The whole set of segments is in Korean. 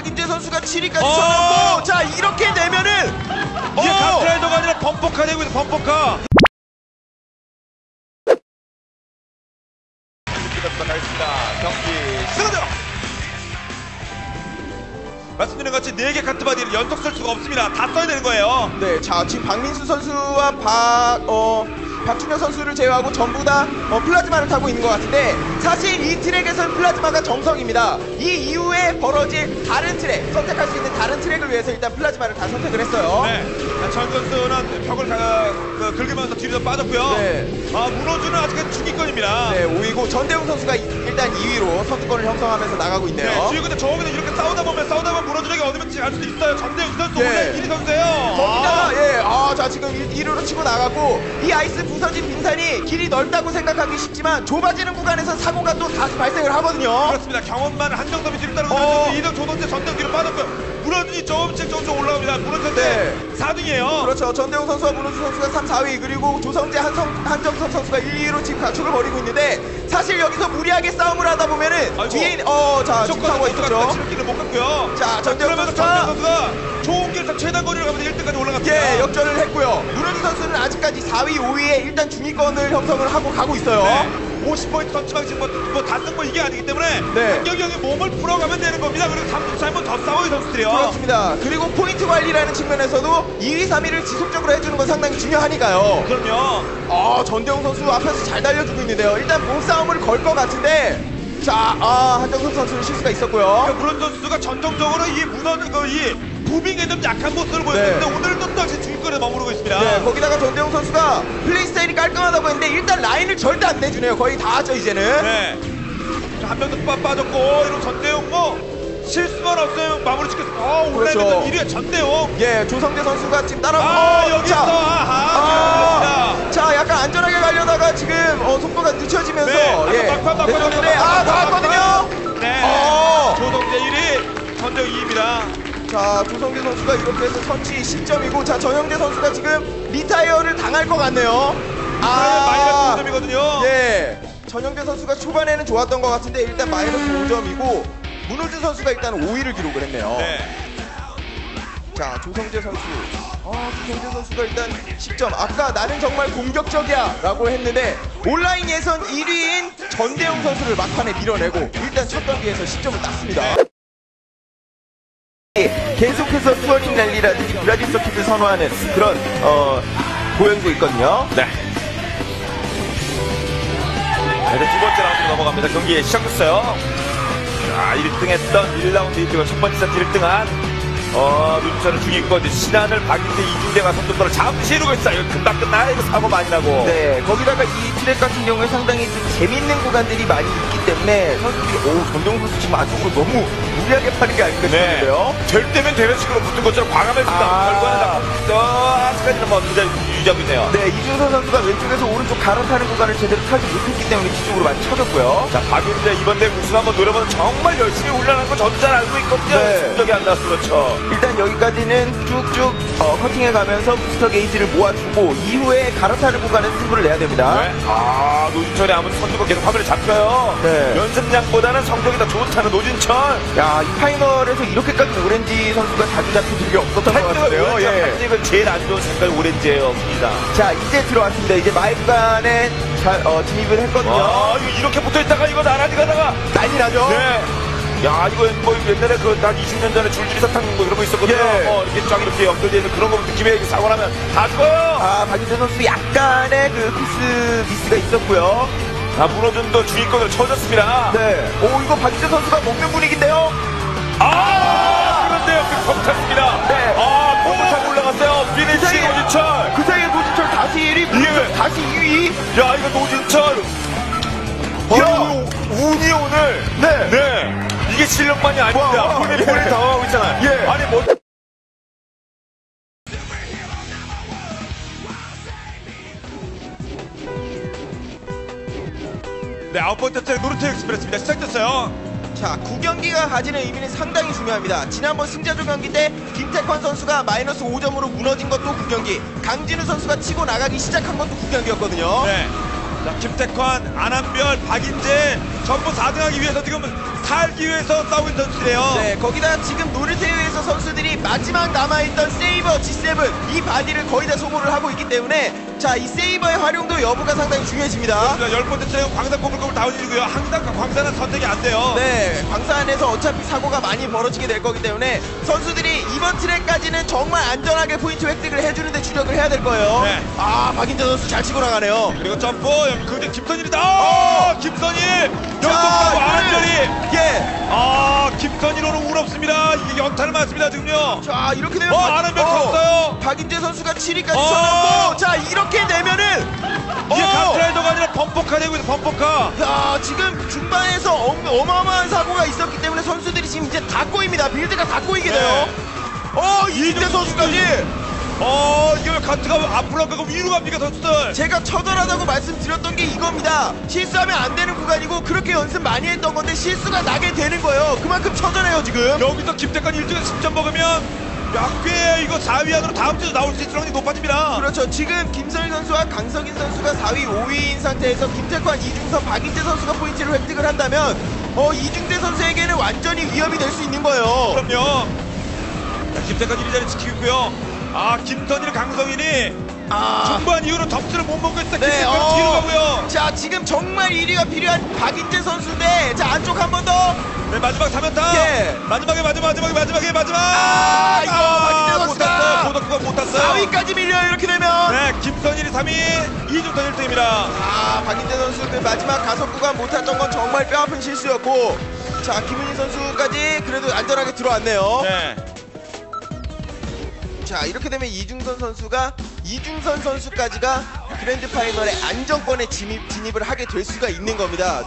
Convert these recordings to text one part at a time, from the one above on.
박인재 선수가 7위까지 어! 쳐놨고 자 이렇게 되면은 이게 어! 카트라이더가 아니라 범퍼카 되고 있어 범퍼카 가겠습니다 경기 시작하죠 말씀드린 것 같이 4개 카트 바디를 연속 쓸 수가 없습니다 다 써야 되는 거예요 네, 자 지금 박민수 선수와 박 어. 박준현 선수를 제외하고 전부 다 어, 플라즈마를 타고 있는 것 같은데 사실 이 트랙에서는 플라즈마가 정석입니다. 이 이후에 벌어질 다른 트랙 선택할 수 있는 다른 트랙을 위해서 일단 플라즈마를 다 선택을 했어요. 네. 전 선수는 벽을 가, 그, 긁으면서 뒤로 좀 빠졌고요 네. 아 문호준은 아직은 중위권입니다 네, 5위고 전대웅 선수가 이- 일단 2위로 선두권을 형성하면서 나가고 네, 있네요. 지금 근데 저기는 이렇게 싸우다 보면 싸우다 보면 문호준에게 얻으면 갈 수도 있어요 전대웅 선수 네. 원래 1위 선수예요 아. 예, 아, 자 지금 1위로 치고 나가고 이 아이스 부서진 빙산이 길이 넓다고 생각하기 쉽지만 좁아지는 구간에서 사고가 또 다시 발생을 하거든요. 그렇습니다. 경험만 한정섭이 뒤로 따르고 어. 이등 조동재 전등 뒤로 빠졌고요. 문호준이 조금씩 조금씩 올라옵니다. 문호준 네. 네. 4등이에요. 그렇죠. 전대웅 선수와 문호준 선수가 3, 4위 그리고 조성재, 한성, 한정석 선수가 1, 2위로 지금 가축을 벌이고 있는데 사실 여기서 무리하게 싸움을 하다 보면은. 뒤에 있는- 어, 자 지금 사고가 있었죠. 치르기를 못 갔고요. 자, 전대웅 선수가- 선수가 좋은 길에서 최단 거리를 가면서 1등까지 올라갔습니다. 예, 역전을 했고요. 문호준 선수는 아직까지 4위, 5위에 일단 중위권을 형성을 하고 가고 있어요. 네. 50포인트 선취방식 뭐, 뭐 다승 뭐 이게 아니기 때문에 네. 한경이 형이 몸을 풀어가면 되는 겁니다. 그리고 3주 차이면 더 싸워요 선수들이요. 그렇습니다. 그리고 포인트 관리라는 측면에서도 2위, 3위를 지속적으로 해주는 건 상당히 중요하니까요. 그럼요. 아, 전대웅 선수 앞에서 잘 달려주고 있는데요. 일단 몸싸움을 걸 것 같은데, 자, 아, 한정석 선수는 실수가 있었고요. 그러니까 문원 선수가 전통적으로 이 문원 그이 부빙에 좀 약한 모습을 보였는데 네. 오늘도 또다시 중위권에 머무르고 있습니다. 네, 거기다가 전대웅 선수가 플레이 스타일이 깔끔하다고 했는데 일단 라인을 절대 안 내주네요. 거의 다 하죠 이제는. 네. 한 명도 빠, 빠졌고 이런 전대웅 뭐 실수만 없으면 마무리 시켰어. 아 올라있는 그렇죠. 건 1위에 전대웅. 예, 조성재 선수가 지금 따라. 아 어, 여기서 자, 아하. 아, 자, 약간 안전하게 가려다가 지금 어, 속도가 늦춰지면서 네. 아까 예, 막판 막판 내줬는데 막판, 아, 막판, 나왔거든요. 네. 어. 조동재 1위, 전대웅 2위입니다. 자, 조성재 선수가 이렇게 해서 선취 10점이고, 자, 전형재 선수가 지금 retire를 당할 것 같네요. 아, 마이너스 5점이거든요. 예. 전형재 선수가 초반에는 좋았던 것 같은데, 일단 마이너스 5점이고, 문호준 선수가 일단 5위를 기록을 했네요. 네. 자, 조성재 선수. 아, 조성재 선수가 일단 10점. 아까 나는 정말 공격적이야 라고 했는데, 온라인 예선 1위인 전대웅 선수를 막판에 밀어내고, 일단 첫 경기에서 10점을 땄습니다. 계속해서 투어링 랠리라든지 브라질 서킷을 선호하는 그런 어, 보여주고 있거든요. 네. 이제 두 번째 라운드로 넘어갑니다. 경기 시작됐어요. 자, 1등 했던 1라운드 1등을 첫 번째 세트 1등한 어, 눈처럼 중위권 신한을 박인재 이중대가 선두권을 잠시 이루고 있어요. 금방 끝나 이거 사고 많이 나고. 네, 거기다가 이 트랙 같은 경우에 상당히 좀 재밌는 구간들이 많이 있기 때문에 선수들이 오 전동 선수 지금 안쪽으로 너무 무리하게 파는 게 아닌가 네. 싶은데요. 될 때면 되는 식으로 붙은 것처럼 과감했습니다. 아. 결과는 아직까지는 뭐 유지, 유지하고 있네요. 네, 이준선 선수가 왼쪽에서 오른쪽 갈아타는 구간을 제대로 타지 못했기 때문에 뒤쪽으로 많이 쳐졌고요. 자, 박인재 이번 대회 우승 한번 노려보는 정말 열심히 올라간 거 저도 잘 알고 있거든요. 네. 성적이 안 나왔어 그렇죠. 일단 여기까지는 쭉쭉 어, 커팅해 가면서 부스터 게이지를 모아주고 이후에 갈아타는 구간에 승부를 내야 됩니다. 네. 아, 노진철이 아무튼 선두가 계속 화면에 잡혀요. 네. 연습량보다는 성적이 더 좋다는 노진철. 야, 이 파이널에서 이렇게까지 오렌지 선수가 자주 잡힌 적이 없었던 것 같은데요. 예. 제일 안 좋은 색깔 오렌지예요. 자, 이제 들어왔습니다. 이제 마이 구간에 잘 어, 진입을 했거든요. 아, 이거 이렇게 붙어 있다가 이거 나란히 가다가. 난리 나죠? 네. 야, 이거 뭐 옛날에 그한 20년 전에 줄줄이 사탕 뭐 이런 거 있었거든요. 예. 뭐 이렇게 쫙 이렇게 연결되어 있는 그런 거 느낌에 이렇게 사고 나면 다 죽어요. 아, 박인재 선수 약간의 그 코스 미스가 있었고요. 아, 문호준도 중위권으로 쳐졌습니다. 네. 오, 이거 박인재 선수가 먹는 분위기인데요? 아, 그런데요. 그 검찰입니다. 네. 아, 공을 올라갔어요. 피니시. 노진철. 그 사이에 다시 1위, 예. 다시 2위. 야, 이거 노진철. 야. 야, 운이 오늘. 네. 네. 이게 실력만이 아닙니다. 와, 본인 예. 본인 당하고 있잖아요. 예. 아니 뭐. 네, 아홉 번째 트랙 노르트 익스프레스입니다. 시작됐어요. 자, 9경기가 가지는 의미는 상당히 중요합니다. 지난번 승자조 경기 때 김태권 선수가 마이너스 5점으로 무너진 것도 9경기, 강진우 선수가 치고 나가기 시작한 것도 9경기였거든요. 네. 자, 김태환, 안한별, 박인재 전부 4등하기 위해서 지금 살기 위해서 싸우고 있는 선수들이에요. 네, 거기다 지금 노르테우에서 선수들이 마지막 남아있던 세이버 G7 이 바디를 거의 다 소모를 하고 있기 때문에 자, 이 세이버의 활용도 여부가 상당히 중요해집니다. 열 번째 트랙은 광산 꼬불꼬불 다운이고요. 항상 광산은 선택이 안 돼요. 네, 광산에서 어차피 사고가 많이 벌어지게 될 거기 때문에 선수들이 이번 트랙까지는 정말 안전하게 포인트 획득을 해주는데 주력을 해야 될 거예요. 네. 아, 박인재 선수 잘 치고 나가네요. 그리고 점프 그게 김선일이다. 아, 김선일 연속하고 완전히 예. 아 김선일로는 운 없습니다. 이게 연타를 맞습니다 지금요. 자, 이렇게 되면 어, 박- 아는백 컸어요. 박인재 선수가 7위까지 어. 쳐놨고, 자, 이렇게 되면은 이게 어. 가스라이더가 아니라 범퍼카 되고 있어 범퍼카. 야 지금 중반에서 어, 마어마한 사고가 있었기 때문에 선수들이 지금 이제 다 꼬입니다 빌드가 다 꼬이게 돼요 어 이준대 선수까지 어 이게 왜 카트가 앞으로 가고 위로 갑니까 선수들. 제가 처절하다고 말씀드렸던 게 이겁니다 실수하면 안 되는 구간이고 그렇게 연습 많이 했던 건데 실수가 나게 되는 거예요 그만큼 처절해요 지금 여기서 김태관 1등에 10점 먹으면 야꽤 이거 4위 안으로 다음 주에 나올 수 있을 확률이 높아집니다. 그렇죠 지금 김선희 선수와 강석인 선수가 4위 5위인 상태에서 김태관 이중선 박인재 선수가 포인트를 획득을 한다면 어 이중대 선수에게는 완전히 위협이 될 수 있는 거예요 그럼요. 자, 김태관 1위 자리 지키고 있고요. 아 김선일 강성인이 아 중반 이후로 점수를 못 먹고 있다. 네, 어. 뒤로 가고요. 자 지금 정말 1위가 필요한 박인재 선수인데 자 안쪽 한 번 더. 네 마지막 3연타. 예. 마지막에 마지막 마지막에 마지막에 마지막. 아, 이거 박인재 못 선수가 탔어요. 고덕구가 못 탔어요. 4위까지 밀려요 이렇게 되면. 네 김선일이 3위, 이중선 1등입니다. 아 박인재 선수 그 마지막 가속 구간 못 탔던 건 정말 뼈아픈 실수였고 자 김은희 선수까지 그래도 안전하게 들어왔네요. 네. 자 이렇게 되면 이중선 선수가 이중선 선수까지가 그랜드 파이널의 안정권에 진입, 진입을 하게 될 수가 있는 겁니다.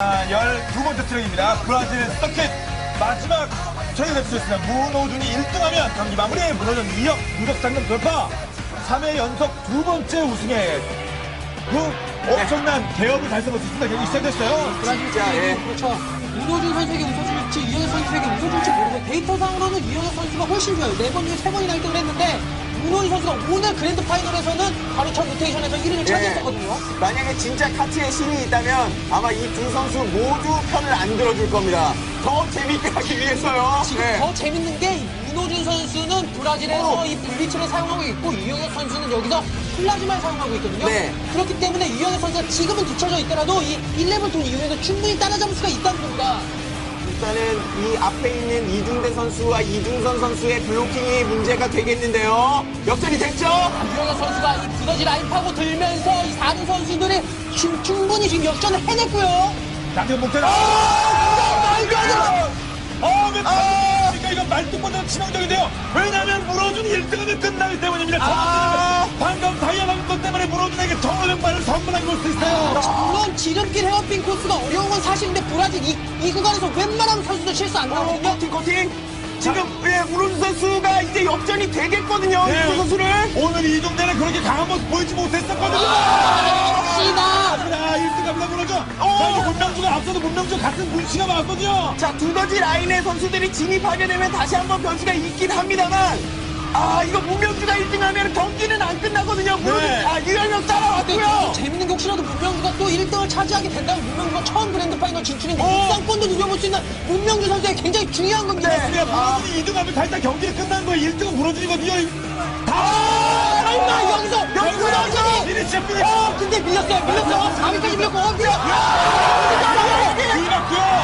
12번째 트랙입니다. 브라질 서킷 마지막 트랙이 됐습니다. 문호준이 1등하면 경기 마무리 문호준 2역 무적 상금 돌파 3회 연속 두 번째 우승에 그 엄청난 대업을 달성할 수 있습니다. 경기 시작됐어요. 브라질 진짜, 예. 그렇죠. 문호준 선수에게 웃어 줄지 이영혁 선수에게 웃어줄지 모르고 데이터상으로는 이영혁 선수가 훨씬 좋아요. 네 번 중에 세 번이나 1등을 했는데 문호준 선수가 오늘 그랜드 파이널에서는 바로 첫 로테이션에서 1위를 차지했었거든요. 만약에 진짜 카트에 신이 있다면 아마 이 두 선수 모두 편을 안 들어줄 겁니다. 더 재밌게 하기 위해서요. 지금 네. 더 재밌는 게 문호준 선수는 브라질에서 이 블리츠를 사용하고 있고 이영혁 선수는 여기서 플라즈마를 사용하고 있거든요. 네. 그렇기 때문에 이영혁 선수가 지금은 뒤쳐져 있더라도 이 1레벨 돈 이후에는 충분히 따라잡을 수가 있다는 겁니다. 일단은 이 앞에 있는 이중대 선수와 이중선 선수의 블로킹이 문제가 되겠는데요. 역전이 됐죠? 이영혁 선수가 이 두더지 라인 파고 들면서 이 4등 선수들이 지금 충분히 지금 역전을 해냈고요. 남편 목태라. 아, 이거 아, 왜 그러니까 이건 말뚝보다 치명적인데요. 왜냐하면 물어준 1등은 끝나기 때문입니다. 아. 방금 다이아몬드 것 때문에 물어준에게 정원의 발을 선물하게 볼수 있어요. 물론 지름길 헤어핀 코스가 어려운 건 사실인데 브라질 이, 이 구간에서 웬만하면 선수들 실수 안 어, 나거든요. 커팅 커팅. 지금 예, 우른 선수가 이제 역전이 되겠거든요. 네. 이두 선수를. 이종대는 그렇게 강한 모습 보이지 못했었거든요. 역시나 자, 1등 갑니다, 물어줘. 자, 이제 문명주가 앞서도 문명주 같은 문치가 나왔거든요. 자, 두더지 라인의 선수들이 진입하게 되면 다시 한번 변수가 있긴 합니다만. 아, 이거 문명주가 1등 하면 경기는 안 끝나거든요. 물론 네. 아, 유현영 근데 따라왔고요. 재밌는 게 혹시라도 문명주가 또 1등을 차지하게 된다면 문명주가 처음 그랜드 파이널 진출인데 어. 입상권도 누려볼 수 있는 문명주 선수의 굉장히 중요한 겁니다. 네. 그냥 물어준이 2등 하면 다시 경기가 끝난 거예요. 1등은 물어준이거든요. 아, 설마 여기서 여기서 문호준이 미리 챔피언. 어, 근데 밀렸어요. 밀렸어. 4위까지 밀렸고 어, 밀려. 이겼고요.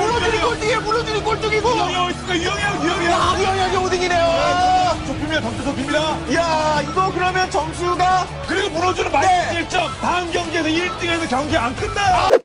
물어주니 꼴등이에요. 물어주니 꼴등이고. 유영이 있으니까 유영이 유영이. 아, 유현영이 5등이네요. 좁힙니다. 점수 좁힙니다. 야, 이거 그러면 점수가 그리고 물어주는 마이너스 1점. 다음 경기에서 1등에서 경기 안 끝나요.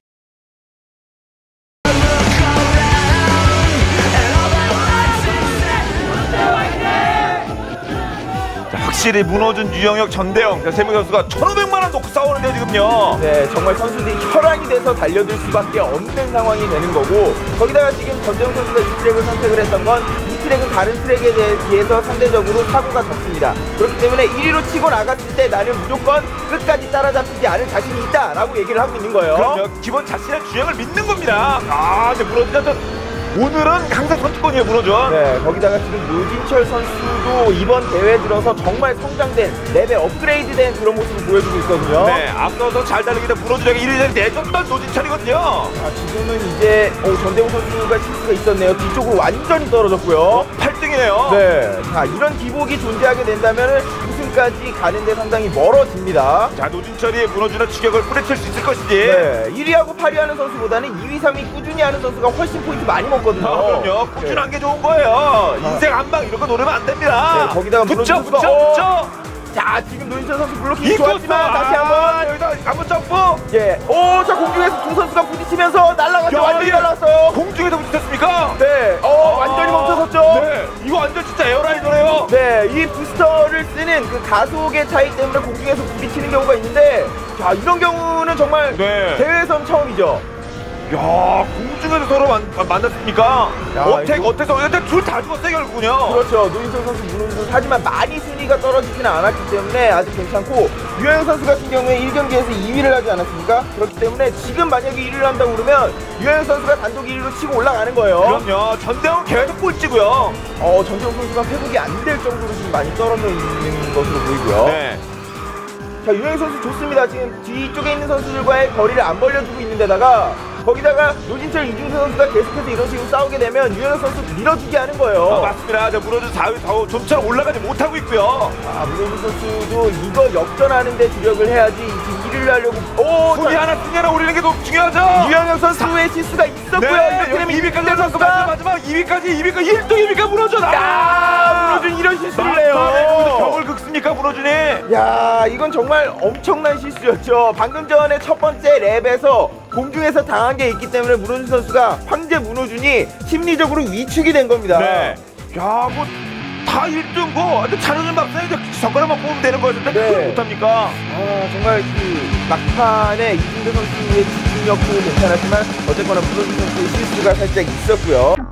확실히 문호준, 유영혁, 전대웅 자, 세명 선수가 1,500만 원 놓고 싸우는데요 지금요. 네, 정말 선수들이 혈안이 돼서 달려들 수밖에 없는 상황이 되는 거고 거기다가 지금 전대웅 선수가 이 트랙을 선택을 했던 건 이 트랙은 다른 트랙에 대해- 비해서 상대적으로 사고가 적습니다. 그렇기 때문에 1위로 치고 나갔을 때 나는 무조건 끝까지 따라잡히지 않을 자신이 있다라고 얘기를 하고 있는 거예요. 그럼요. 기본 자신의 주행을 믿는 겁니다. 아, 근데 또 오늘은 항상 선두권이에요, 문호준. 네, 거기다가 지금 노진철 선수도 이번 대회 들어서 정말 성장된 레벨 업그레이드된 그런 모습을 보여주고 있거든요. 네, 앞서서 잘 달리기다 문호준에게 1위를 내줬던 노진철이거든요. 아, 지금은 이제 어, 전대웅 선수가 실수가 있었네요. 뒤쪽으로 완전히 떨어졌고요. 8등이네요. 네, 자 이런 기복이 존재하게 된다면 우승까지 가는데 상당히 멀어집니다. 자, 노진철이 문호준의 추격을 뿌리칠 수 있을 것인지. 네, 1위하고 8위 하는 선수보다는 2위, 3위 꾸준히 하는 선수가 훨씬 포인트 많이 먹거든요. 아, 그럼요. 꾸준한 게 좋은 거예요. 인생 한방 이런 거 노리면 안 됩니다. 네, 거기다가 문호준 붙죠, 선수가- 붙죠. 자, 지금 노진철 선수 이코스 좋았지만 다시 아, 한번 여기다 한번 점프. 예, 오, 자 공중에서 두 선수가 부딪히면서. 야, 완전히 날아갔어요. 공중에서 붙였습니까? 네, 어, 완전히 멈춰섰죠. 네, 이거 완전 진짜 에어라이더네요. 네, 이 부스터를 쓰는 그 가속의 차이 때문에 공중에서 부딪히는 경우가 있는데, 자, 이런 경우는 정말 네. 대회에선 처음이죠. 야, 공중에서 서로 만, 만났습니까? 야, 어택, 이거- 어택서, 어택 둘다 죽었어요, 결국은요. 그렇죠. 노인철 선수, 문훈 선수. 하지만 많이 순위가 떨어지지는 않았기 때문에 아직 괜찮고, 유영 선수 같은 경우에 1경기에서 2위를 하지 않았습니까? 그렇기 때문에 지금 만약에 1위를 한다고 그러면 유영 선수가 단독 1위로 치고 올라가는 거예요. 그럼요. 전대웅 계속 꼴찌고요. 어, 전태웅 선수가 회복이 안 될 정도로 지금 많이 떨어져 있는 것으로 보이고요. 네. 자, 유영 선수 좋습니다. 지금 뒤쪽에 있는 선수들과의 거리를 안 벌려주고 있는 데다가 거기다가 노진철 이중세 선수가 계속해서 이런 식으로 싸우게 되면 유영 선수 밀어주게 하는 거예요. 아, 맞습니다. 저 무너진 4위 더 좀처럼 올라가지 못하고 있고요. 아, 문호준 선수도 이거 역전하는 데 주력을 해야지 지 금 1위를 하려고. 오, 자, 하나, 순위 하나 올리는 게 너무 중요하죠. 유영혁 선수의 실수가 있었고요. 이렇게 되면 2위까지 이민재 올라서 선수가 마지막 2위까지, 2위까지, 1등, 2위가 무너져. 아, 문호준 이런 실수를 해요. 벽을 긁습니까, 무너준이? 야, 이건 정말 엄청난 실수였죠. 방금 전에 첫 번째 랩에서 공중에서 당한 게 있기 때문에 문호준 선수가 황제 문호준이 심리적으로 위축이 된 겁니다. 네. 야, 뭐, 다 1등, 뭐, 근데 자존심 박사 이제 젓가락만 뽑으면 되는 거였는데, 네. 그걸 못합니까? 아, 정말 그 막판에 이준대 선수의 집중력도 괜찮았지만 어쨌거나 문호준 선수의 실수가 살짝 있었고요.